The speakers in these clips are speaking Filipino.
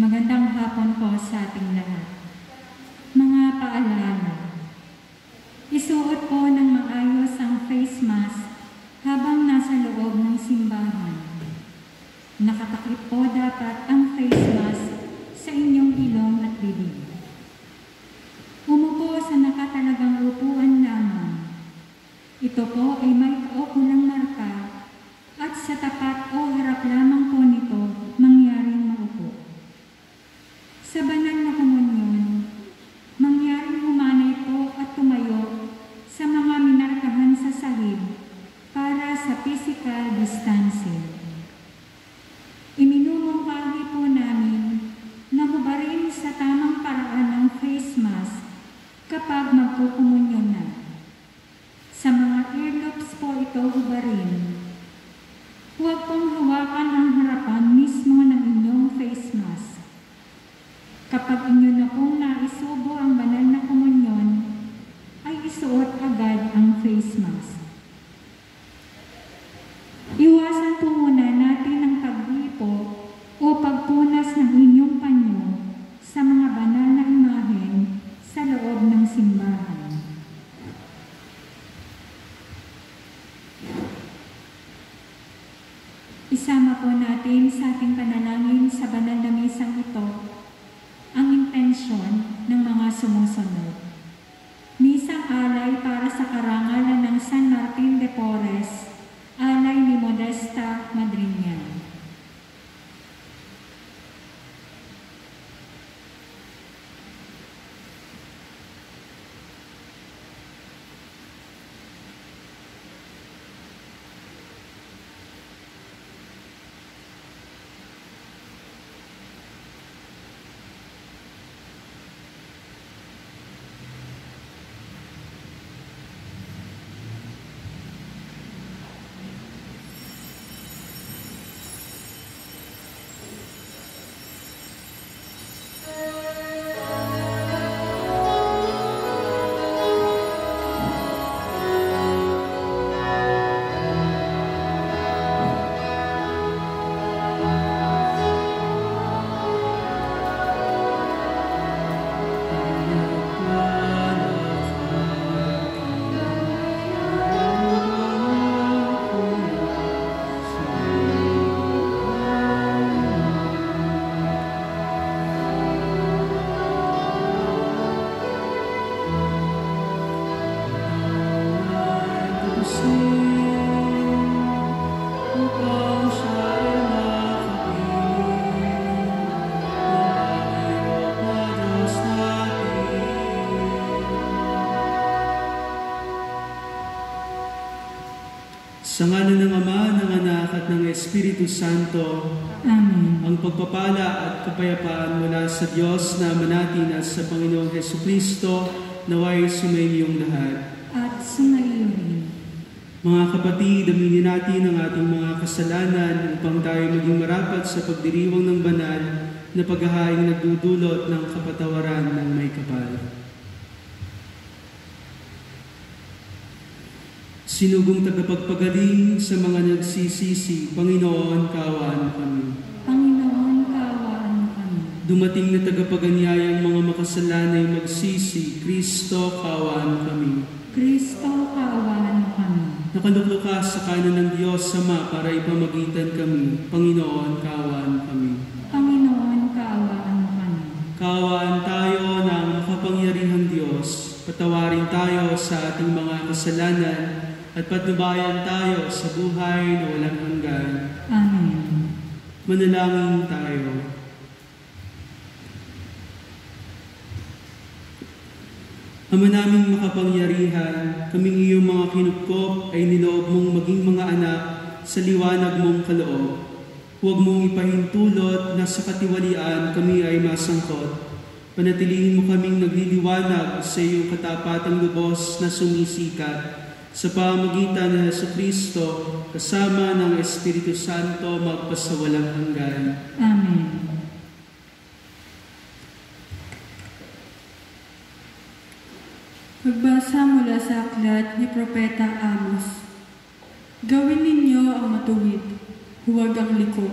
Magandang hapon po sa ating lahat. Physical distancing. and Sa ngala ng Ama, ng Anak at ng Espiritu Santo, Amen. ang pagpapala at kapayapaan mula sa Diyos na ama natin at sa Panginoong Heso Kristo naway sumayin lahat. At sumaiyo rin. Mga kapatid, aminin natin ang ating mga kasalanan upang tayo maging marapat sa pagdiriwang ng banal na paghahaing nagdudulot ng kapatawaran ng may kapal. Sinugong tagapagpagaling sa mga nagsisisi, Panginoon, kaawaan mo kami. Panginoon, kaawaan mo kami. Dumating na tagapaganyayang mga makasalanay magsisi, Kristo, kaawaan mo kami. Kristo, kaawaan mo kami. Nakaluklo ka sa kanan ng Diyos Ama para ipamagitan kami. Panginoon, kaawaan mo kami. Panginoon, kaawaan mo kami. Kaawaan tayo ng makapangyarihang Diyos. Patawarin tayo sa ating mga kasalanan at patnubayan tayo sa buhay na walang hanggan. Amen. Manalangin tayo. Ama naming makapangyarihan, kaming iyong mga kinupkop ay niloob mong maging mga anak sa liwanag mong kaloob. Huwag mong ipahintulot na sa katiwalian kami ay masangkot. Panatilihin mo kaming nagliliwanag sa iyong katapatang lubos na sumisikat sa pamagitan ng Yesu Kristo kasama ng Espiritu Santo magpasawalang hanggan. Amen. Pagbasa mula sa aklat ni Propeta Amos. Gawin ninyo ang matuwid, huwag ang liko,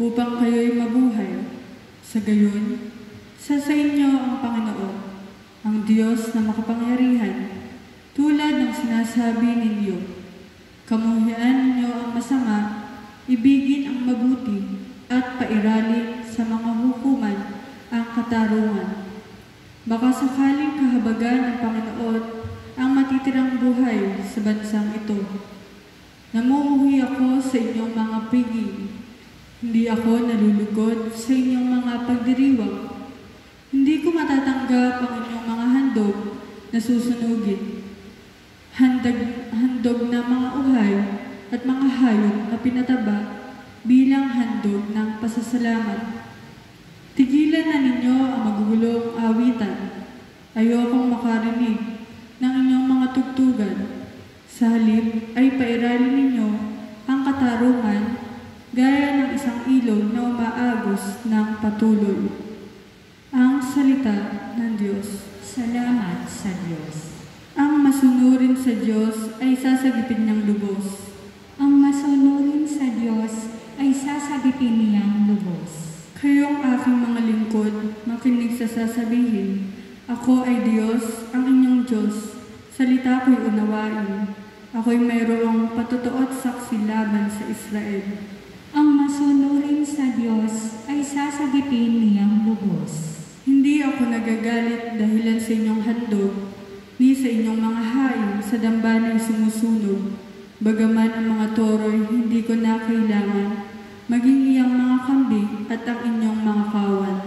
upang kayo'y mabuhay. Sa gayon, sa inyo ang Panginoon, ang Diyos na makapangyarihan, tulad ng sinasabi ninyo. Kamuhian ninyo ang masama, ibigin ang mabuti, at pairalin sa mga hukuman ang katarungan. Baka sakaling kahabagan ng Panginoon ang matitirang buhay sa bansang ito. Namumuhi ako sa inyong mga piging. Hindi ako nalulugod sa inyong mga pagdiriwang. Hindi ko matatanggap ang inyong mga handog na susunugin. Handag, handog na mga uhay at mga hayop na pinataba bilang handog ng pasasalamat. Tigilan na ninyo ang magugulong awitan. Ayokong makarinig ng inyong mga tugtugan. Sa halip ay pairalin ninyo ang katarungan gaya ng isang ilog na umaagos ng patuloy. Ang salita ng Diyos. Salamat sa Diyos. Ang masunurin sa Diyos ay sasagipin niyang lubos. Ang masunurin sa Diyos ay sasagipin niyang lubos. Kayong aking mga lingkod, makinig sa sasabihin. Ako ay Diyos, ang inyong Diyos. Salita ko'y unawain. Ako'y mayroong patotoo at saksi laban sa Israel. Ang masunurin sa Diyos ay sasagipin niyang lubos. Hindi ako nagagalit dahilan sa inyong handog, ni sa inyong mga haing sa dambanay sumusunog. Bagaman ang mga toro'y hindi ko na kailangan, maging iyang mga kambing at ang inyong mga kawan.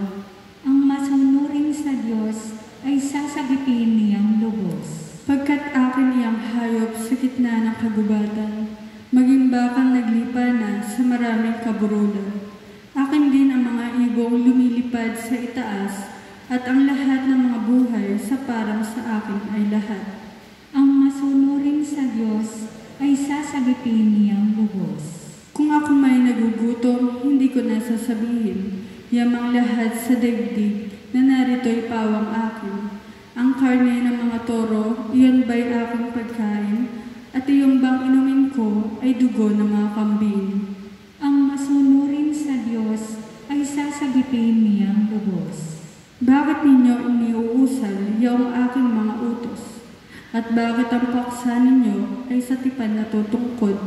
Ang masunurin sa Diyos ay sasagipin niyang lubos. Pagkat akin iyang hayop sa gitna ng kagubatan, maging bakang naglipa na sa maraming kaburulan. Akin din ang mga ibong lumilipad sa itaas, at ang lahat ng mga buhay sa parang sa akin ay lahat. Ang masunurin sa Diyos ay sasagipin niyang lubos. Kung ako may nagugutom, hindi ko na sasabihin, yamang lahat sa daigdig na narito'y pawang akin. Ang karne ng mga toro, iyon ba'y aking pagkain? At iyong bang inumin ko ay dugo ng mga kambing. Ang masunurin sa Diyos ay sasagipin niyang lubos. Bakit ninyo iniuusal yung aking mga utos? At bakit ang paksa ninyo ay sa tipan natutungkod?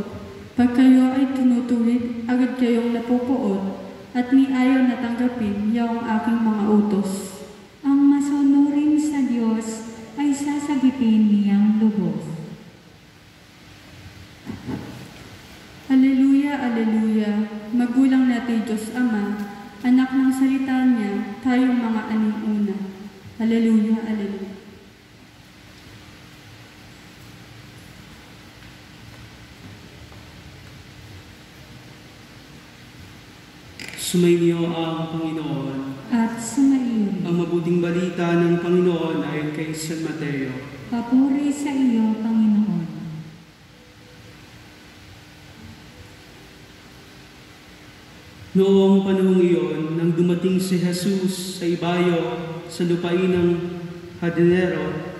Pag kayo ay tinutuwid, agad kayong napupuot, at ni ayaw natanggapin yung aking mga utos. Ang masunurin sa Diyos ay sasagipin niyang lubos. Aleluya, aleluya, magulang natin Diyos Ama, anak ng salita niya, tayong mga aning una. Aleluya, aleluya. Sumainyo ang Panginoon. At sumayin. Ang mabuting balita ng Panginoon ayon kay San Mateo. Papuri sa iyo, Panginoon. Noong panahong iyon, nang dumating si Jesus sa ibayo sa lupain ng Hadenero,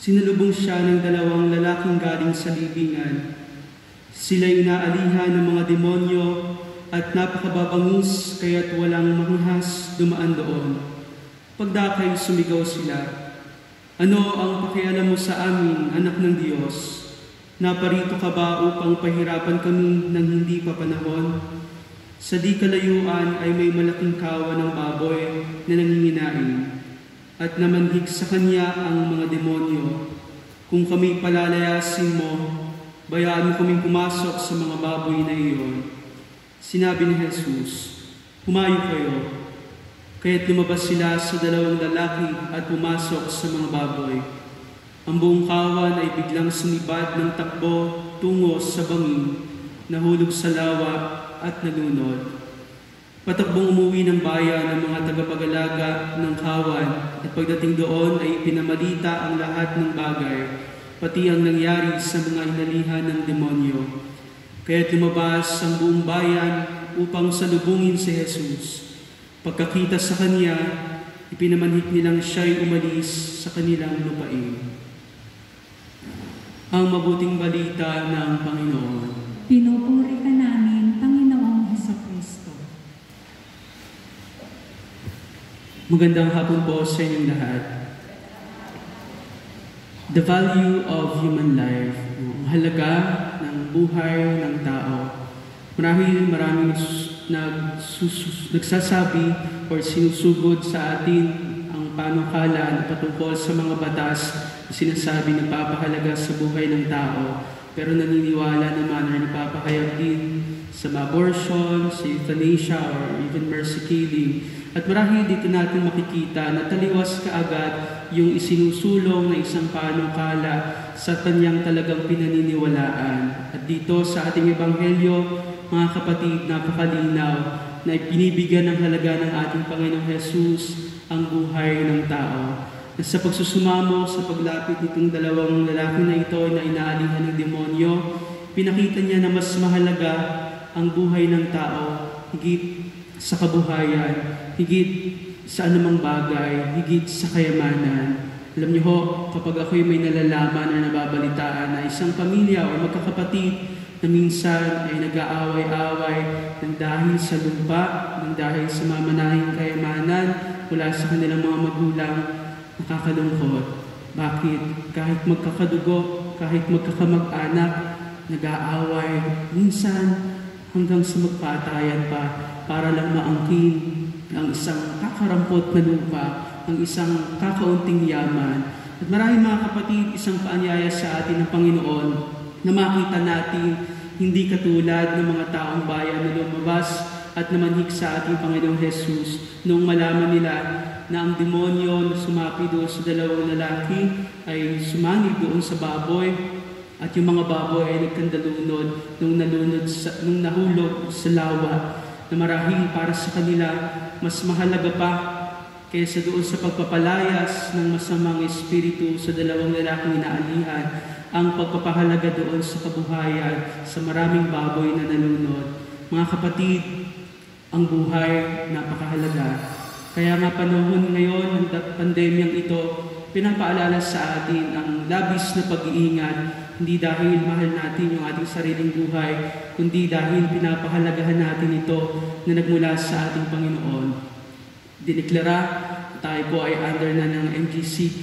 sinalubong siya ng dalawang lalaking galing sa libingan. Sila inaalihan ng mga demonyo at napakababangis kaya't walang manghas dumaan doon. Pagdakay sumigaw sila, Ano ang pakialam mo sa amin, anak ng Diyos? Naparito ka ba upang pahirapan kami ng hindi pa panahon? Sa di kalayuan ay may malaking kawa ng baboy na nanginginain at namanhig sa kanya ang mga demonyo. Kung kami palalayasin mo, bayaan mo kaming pumasok sa mga baboy na iyon. Sinabi ni Jesus, Humayo kayo. Kaya't lumabas sila sa dalawang lalaki at pumasok sa mga baboy. Ang buong kawan ay biglang sumibad ng takbo tungo sa bangin, nahulog sa lawa at nalunod. Patakbong umuwi ng bayan ng mga tagapag-alaga ng kawan at pagdating doon ay pinamalita ang lahat ng bagay, pati ang nangyari sa mga inalihan ng demonyo. Kaya't lumabas ang buong bayan upang salubungin si Jesus. Pagkakita sa kanya, ipinamanhik nilang siya'y umalis sa kanilang lupain. Ang mabuting balita ng Panginoon. Pinupuri ka namin, Panginoong Heso Kristo. Magandang hapon po sa inyong lahat. The value of human life, halaga ng buhay ng tao. Marahil maraming nags- nagsus- nagsasabi or sinusugod sa atin ang panukala na patungkol sa mga batas na sinasabi na papahalaga sa buhay ng tao. Pero naniniwala naman na napapahayag din sa abortion, sa euthanasia, or even mercy killing. At marahil dito natin makikita na taliwas kaagad yung isinusulong na isang panukala sa kanyang talagang pinaniniwalaan. At dito sa ating ebanghelyo, mga kapatid, napakalinaw na ibinibigyan ng halaga ng ating Panginoong Jesus ang buhay ng tao. At sa pagsusumamo sa paglapit nitong dalawang lalaki na ito na inaalihan ng demonyo, pinakita niya na mas mahalaga ang buhay ng tao higit sa kabuhayan, higit sa anumang bagay, higit sa kayamanan. Alam niyo ho, kapag ako'y may nalalaman na nababalitaan na isang pamilya o magkakapatid na minsan ay nag-aaway-away ng dahil sa lupa, ng dahil sa mamanahing kayamanan mula sa kanilang mga magulang, nakakalungkot. Bakit? Kahit magkakadugo, kahit magkakamag-anak, nag-aaway, minsan hanggang sa magpatayan pa para lang maangkin ang isang kakarampot na lupa, ang isang kakaunting yaman. At maraming mga kapatid, isang paanyaya sa atin ng Panginoon na makita natin hindi katulad ng mga taong bayan na lumabas at namanhik sa ating Panginoong Jesus nung malaman nila na ang demonyo na sumapi doon sa dalawang lalaki ay sumangib doon sa baboy at yung mga baboy ay nagkandalunod nung nalunod sa, nung nahulog sa lawa na marahil para sa kanila mas mahalaga pa kaysa doon sa pagpapalayas ng masamang espiritu sa dalawang lalaking inaalihan ang pagpapahalaga doon sa kabuhayan sa maraming baboy na nalunod. Mga kapatid, ang buhay napakahalaga. Kaya nga panahon ngayon ng pandemyang ito, pinapaalala sa atin ang labis na pag-iingat, hindi dahil mahal natin yung ating sariling buhay, kundi dahil pinapahalagahan natin ito na nagmula sa ating Panginoon. Dineklara, tayo po ay under na ng MGCQ.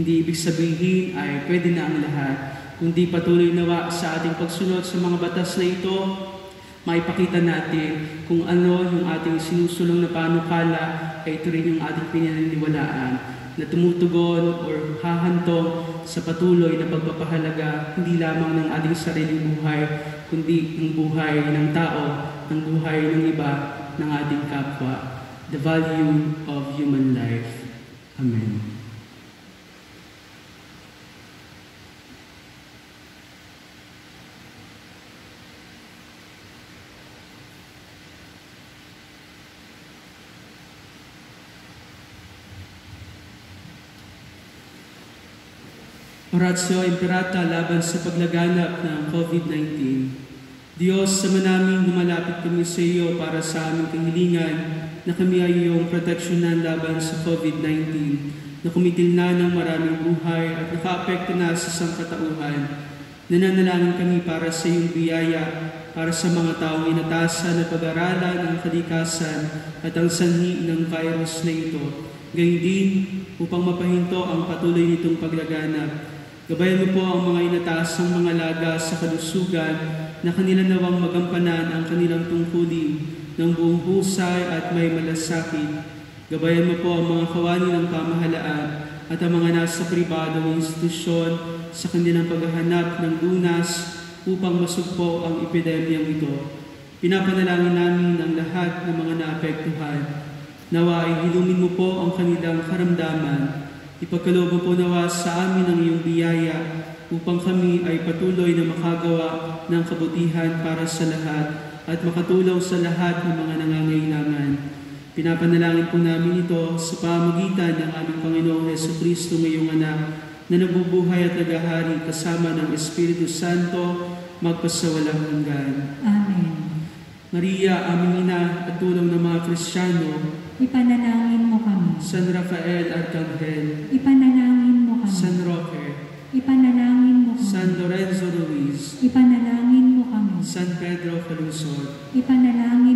Hindi ibig sabihin ay pwede na ang lahat, kundi patuloy nawa sa ating pagsunod sa mga batas na ito, maipakita natin kung ano yung ating sinusulong na panukala ay ito rin yung ating pinaniniwalaan na tumutugon or hahantong sa patuloy na pagpapahalaga hindi lamang ng ating sariling buhay, kundi ng buhay ng tao, ng buhay ng iba, ng ating kapwa. The value of human life. Amen. Oratio Imperata laban sa paglaganap ng COVID-19. Diyos, sama namin lumalapit kami sa iyo para sa aming kahilingan na kami ay iyong proteksyonan laban sa COVID-19 na kumitil na ng maraming buhay at nakaapekto na sa sangkatauhan. Nananalangin kami para sa iyong biyaya, para sa mga taong inatasan na pag-aralan ang kalikasan at ang sanhi ng virus na ito. Gayun din upang mapahinto ang patuloy nitong paglaganap Gabayan mo po ang mga inatasang mga laga sa kalusugan na kanila nawang magampanan ang kanilang tungkulin ng buong husay at may malasakit. Gabayan mo po ang mga kawani ng pamahalaan at ang mga nasa pribadong institusyon sa kanilang paghahanap ng lunas upang masugpo ang epidemyang ito. Pinapanalangin namin ang lahat ng mga naapektuhan. Nawa ay hilumin mo po ang kanilang karamdaman Ipagkaloob po nawa sa amin ang iyong biyaya upang kami ay patuloy na makagawa ng kabutihan para sa lahat at makatulaw sa lahat ng mga nangangailangan. Pinapanalangin po namin ito sa pamagitan ng aming Panginoong Heso Kristo ngayong anak na nabubuhay at nagahari kasama ng Espiritu Santo magpasawalang hanggan. Amen. Maria, aming ina at tulong ng mga Kristiyano, Ipanalangin mo kami. San Rafael Arcangel, Ipanalangin mo kami. San Roque, Ipanalangin mo kami. San Lorenzo Ruiz, Ipanalangin mo kami. San Pedro Calusor, Ipanalangin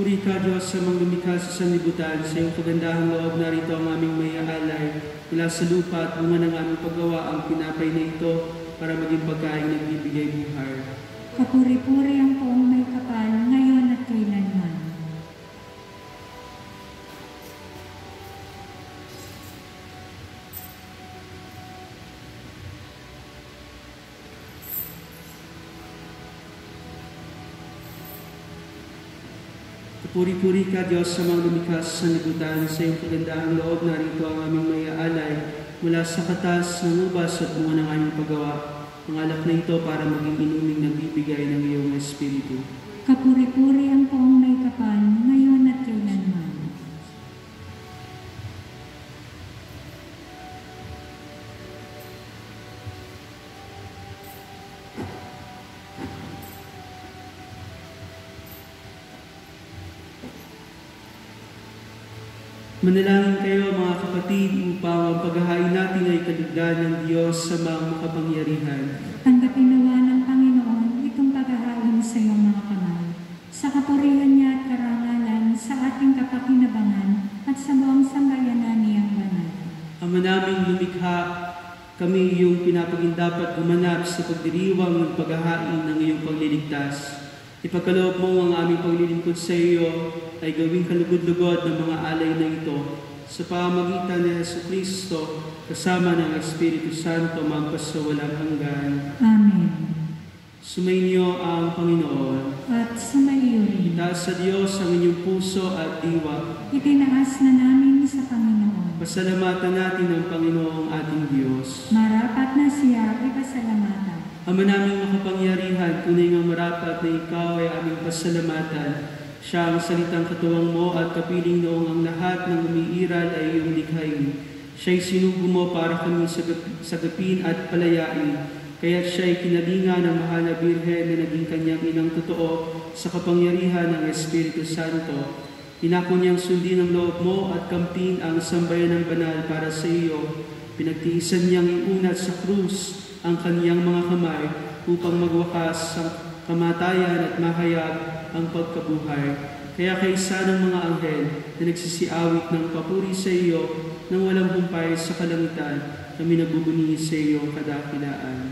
Puri ka, Diyos, sa mga lumikha sa sanlibutan. Sa iyong kagandahang loob, narito ang aming may alay. Mula sa lupa at bunga ng aming paggawa, ang pinapay na ito para maging pagkain nagbibigay buhay. Kapuri-puri ang poong may kapal, Puri-puri ka, Diyos, sa mga lumikha sa sanlibutan. Sa iyong kagandahang loob, narito ang aming may alay. Mula sa katas ng ubas at bunga ng aming paggawa. Ang alak na ito para maging inuming nagbibigay ng iyong Espiritu. Kapuri-puri ang poong Manalangin kayo mga kapatid upang ang paghahain natin ay kalugdan ng Diyos sa mga makapangyarihan. Tanggapin nawa ng Panginoon itong paghahain sa iyong mga kamay. Sa kapurihan niya at karangalan, sa ating kapakinabangan, at sa buong sambayanan niyang banal. Ama naming lumikha, kami iyong pinapaging dapat gumanap sa pagdiriwang ng paghahain ng iyong pagliligtas. Ipagkaloob mo ang aming paglilingkod sa iyo ay gawing kalugod-lugod ng mga alay na ito sa pamagitan ni Yesu Kristo kasama ng Espiritu Santo magpasawalang hanggan. Amen. Sumainyo ang Panginoon. At sumaiyo rin. Itaas sa Diyos ang inyong puso at diwa. Itinaas na namin sa Panginoon. Pasalamatan natin ang Panginoong ating Diyos. Marapat na siya ipasalamatan. Ama naming makapangyarihan, tunay nga marapat na ikaw ay aming pasalamatan. Siya ang salitang katuwang mo at kapiling noong ang lahat ng umiiral ay iyong likhain. Siya'y sinugo mo para kami sagap- sagapin at palayain. Kaya siya'y kinalinga ng mahal na Birhen na naging kanyang inang totoo sa kapangyarihan ng Espiritu Santo. Inako niyang sundin ang loob mo at kamtin ang sambayan ng banal para sa iyo. Pinagtiisan niyang iunat sa krus ang kaniyang mga kamay upang magwakas sa kamatayan at mahayag ang pagkabuhay. Kaya kaysa ng mga anghel na nagsisiawit ng papuri sa iyo nang walang humpay sa kalangitan, kami nagbubuni sa iyo kadakilaan.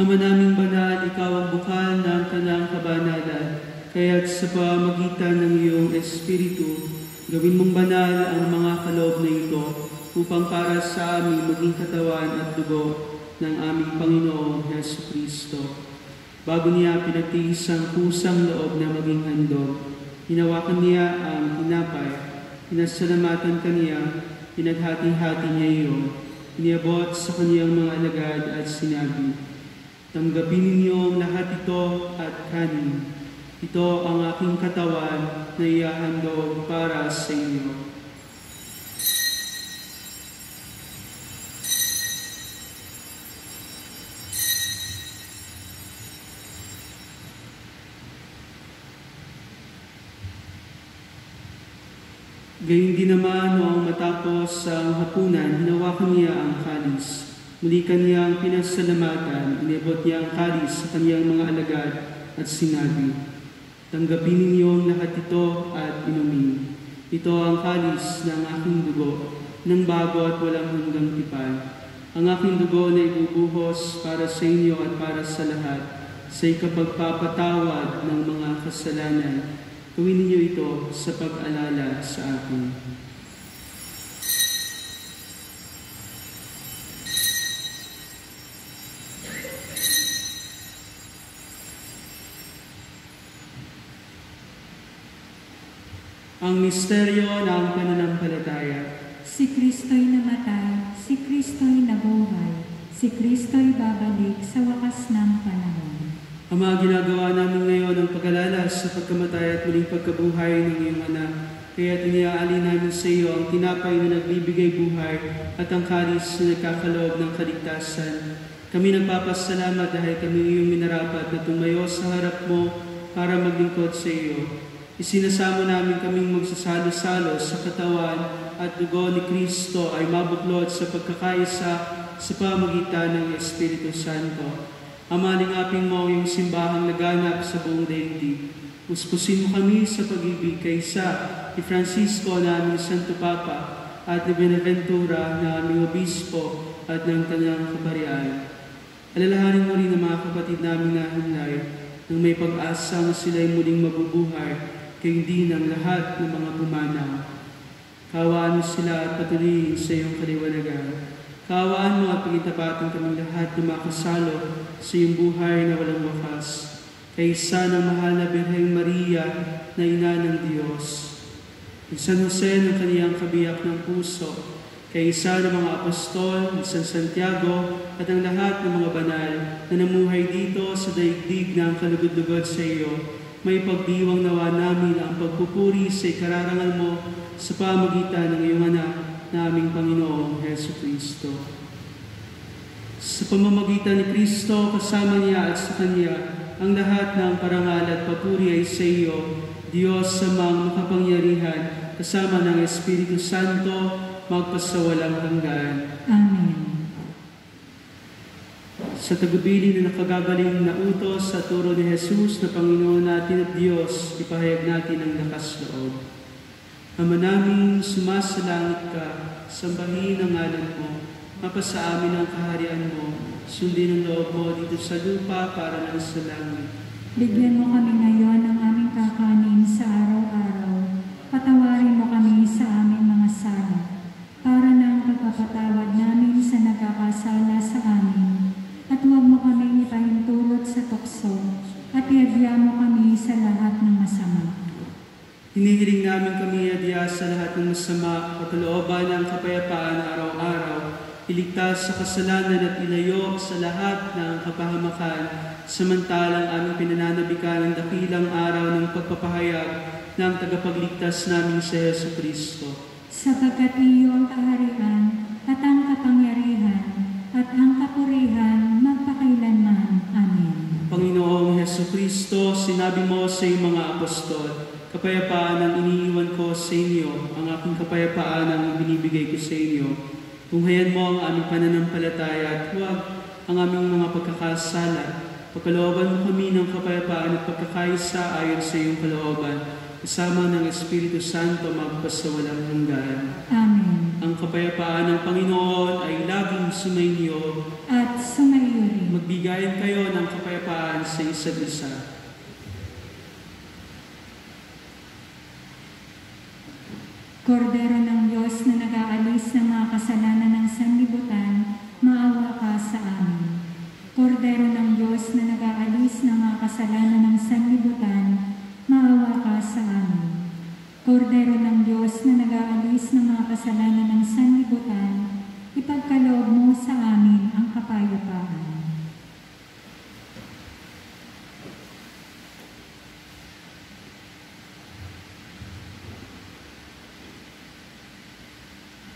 Ama naming banal, ikaw ang bukal ng kanang kabanalan, kaya't sa pamagitan ng iyong Espiritu, gawin mong banal ang mga kaloob na ito upang para sa amin maging katawan at dugo ng aming Panginoong Heso Kristo. Bago niya pinagtiis ang pusang loob na maging handog, hinawakan niya ang tinapay, pinasalamatan kaniya, pinaghati-hati niya iyon, iniabot sa kaniyang mga alagad at sinabi, Tanggapin ninyo ang lahat ito at kanin. Ito ang aking katawan na ihahandog para sa inyo. Gayun din naman noong matapos ang hapunan, hinawakan niya ang kalis. Muli kaniyang pinasalamatan, inibot niya ang kalis sa kaniyang mga alagad at sinabi, Tanggapin ninyong lahat ito at inumin. Ito ang kalis ng aking dugo, ng bago at walang hanggang tipan. Ang aking dugo na ibubuhos para sa inyo at para sa lahat, sa ikapagpapatawad ng mga kasalanan. Gawin ninyo ito sa pag-alala sa akin. Ang misteryo ng pananampalataya. Si Kristo'y namatay, si Kristo'y nabuhay, si Kristo'y babalik sa wakas ng panahon. Ama, ginagawa namin ngayon ang pag-alala sa pagkamatay at muling pagkabuhay ng iyong anak. Kaya tiniaali namin sa iyo ang tinapay na nagbibigay buhay at ang kalis na nagkakaloob ng kaligtasan. Kami nagpapasalamat dahil kami iyong minarapat na tumayo sa harap mo para maglingkod sa iyo. Isinasamo namin kaming magsasalo-salo sa katawan at dugo ni Kristo ay mabuklod sa pagkakaisa sa pamagitan ng Espiritu Santo. Amalingapin mo ang iyong simbahang naganap sa buong daigdig. Puspusin mo kami sa pag-ibig kaysa ni Francisco na Santo Papa at ni Benaventura na aming Obispo at ng kanyang kaparian. Alalahanin mo rin ang mga kapatid namin na hanlay nang may pag-asa na sila'y muling mabubuhay kay hindi ng lahat ng mga pumanaw. Kawaan mo sila at patuloyin sa iyong kaliwanagan. Kawaan mo at pagitapatin kaming lahat na makasalo sa iyong buhay na walang wakas. Kaysa ng mahal na Birheng Maria na ina ng Diyos. Ni San Jose ng kaniyang kabiyak ng puso, kaysa ng mga apostol, ni San Santiago at ang lahat ng mga banal na namuhay dito sa daigdig ng kalugod-lugod sa iyo, may pagdiwang nawa namin ang pagpupuri sa ikararangal mo sa pamagitan ng iyong anak na aming Panginoong Heso Kristo. Sa pamamagitan ni Kristo, kasama niya at sa Kanya, ang lahat ng parangal at papuri ay sa iyo, Diyos sa mga makapangyarihan, kasama ng Espiritu Santo, magpasawalang hanggan. Amen. Sa tagubilin na nakagagaling na utos sa turo ni Jesus na Panginoon natin at Diyos, ipahayag natin ang lakas loob. Ama namin, sumasalangit ka, sambahin ang ngalan mo, mapasa amin ang kaharian mo, sundin ang loob mo dito sa lupa para lang sa langit. Bigyan mo kami ngayon ng aming kakanin sa araw-araw. Patawarin mo kami sa aming mga sala, para na ang pagpapatawad namin sa nagkakasala sa amin. At huwag mo kami ipahintulot sa tukso, at iadya mo kami sa lahat ng masama. Hinihiling namin kami adya sa lahat ng masama, kapalooban ng kapayapaan araw-araw, iligtas sa kasalanan at ilayo sa lahat ng kapahamakan, samantalang aming pinananabikan ang dakilang araw ng pagpapahayag ng tagapagligtas namin sa Yeso Kristo. Sapagkat iyo ang kaharian, at ang kapangyarihan, at ang kapurihan magpakailanman. Amen. Panginoong Heso Kristo, sinabi mo sa iyong mga apostol, kapayapaan ang iniiwan ko sa inyo, ang aking kapayapaan ang binibigay ko sa inyo. Tunghayan mo ang aming pananampalataya at huwag ang aming mga pagkakasala. Pagkalooban mo kami ng kapayapaan at pagkakaisa ayon sa iyong kalooban, kasama ng Espiritu Santo magpasawalang hanggan. Amen. Ang kapayapaan ng Panginoon ay laging sumainyo. At sumaiyo rin. Magbigayan kayo ng kapayapaan sa isa't isa. Kordero ng Diyos na nag-aalis ng mga kasalanan ng sanlibutan, maawa ka sa amin. Kordero ng Diyos na nag-aalis ng mga kasalanan ng sanlibutan, maawa ka sa amin. Kordero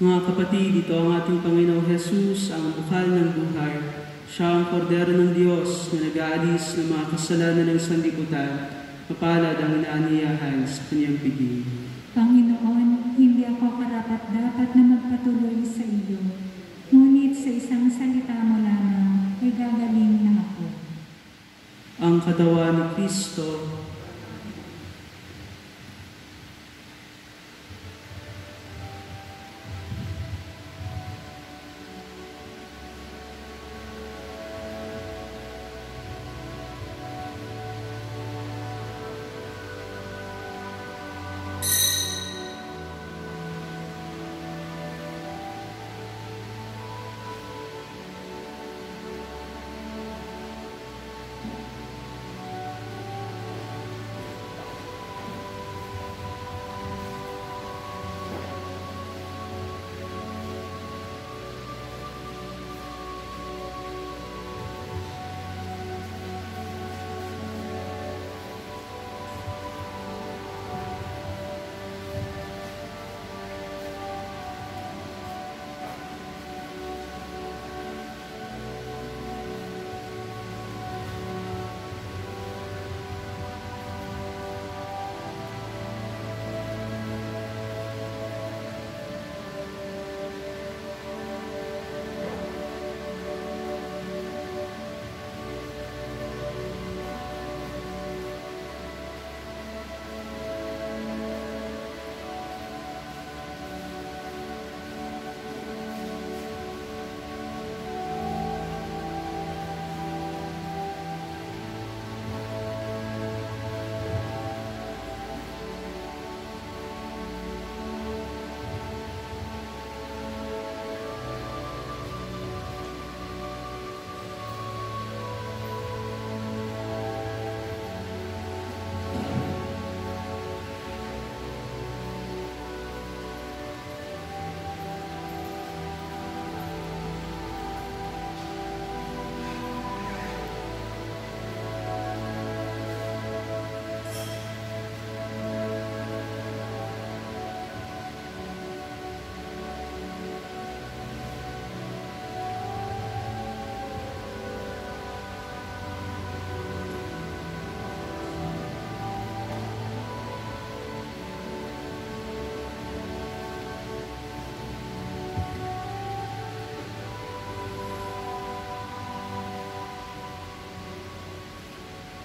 Mga kapatid, ito ang ating Panginoong Jesus, ang bukal ng buhay. Siya ang kordero ng Diyos na nag-aalis ng mga kasalanan ng sanlibutan. Mapalad ang inaaniyahan sa kanyang piging. Panginoon, hindi ako karapat-dapat na magpatuloy sa iyo. Ngunit sa isang salita mo lamang ay gagaling na ako. Ang katawan ni Kristo,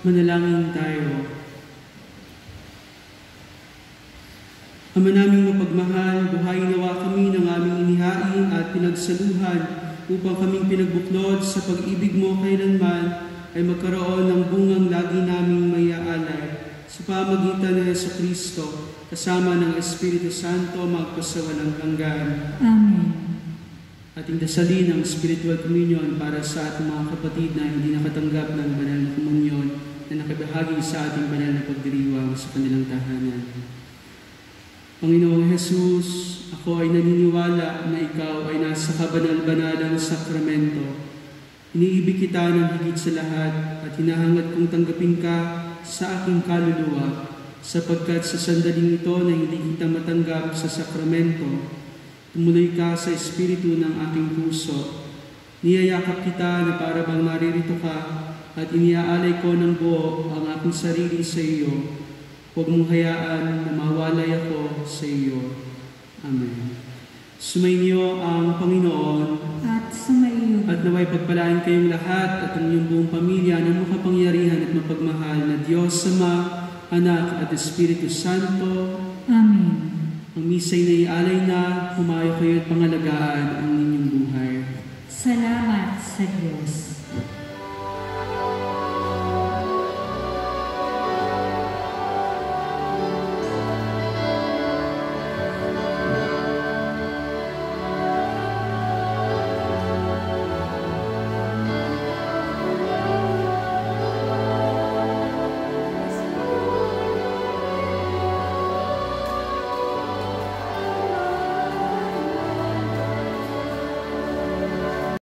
Manalangin tayo. Ama naming mapagmahal, buhayin nawa kami ng aming inihain at pinagsaluhan upang kaming pinagbuklod sa pag-ibig mo kailanman ay magkaroon ng bungang lagi naming mayaalay sa pamagitan ni Yeso Kristo kasama ng Espiritu Santo magpasawalang hanggan. Amen. Ating dasalin ang spiritual communion para sa ating mga kapatid na hindi nakatanggap ng banal na komunyon na nakabahagi sa ating banal na pagdiriwang sa kanilang tahanan. Panginoong Jesus, ako ay naniniwala na ikaw ay nasa kabanal-banalang sakramento. Iniibig kita ng higit sa lahat at hinahangad kong tanggapin ka sa aking kaluluwa sapagkat sa sandaling ito na hindi kita matanggap sa sakramento, tumuloy ka sa espiritu ng aking puso. Niyayakap kita na para bang naririto ka at iniaalay ko ng buo ang aking sarili sa iyo. Huwag mong hayaan na mawalay ako sa iyo. Amen. Sumainyo ang Panginoon At sumaiyo. at naway pagpalain kayong lahat at ang iyong buong pamilya ng makapangyarihan at mapagmahal na Diyos Ama, Anak at Espiritu Santo. Amen. Ang misa'y naialay na, humayo kayo at pangalagaan ang inyong buhay. Salamat sa Diyos.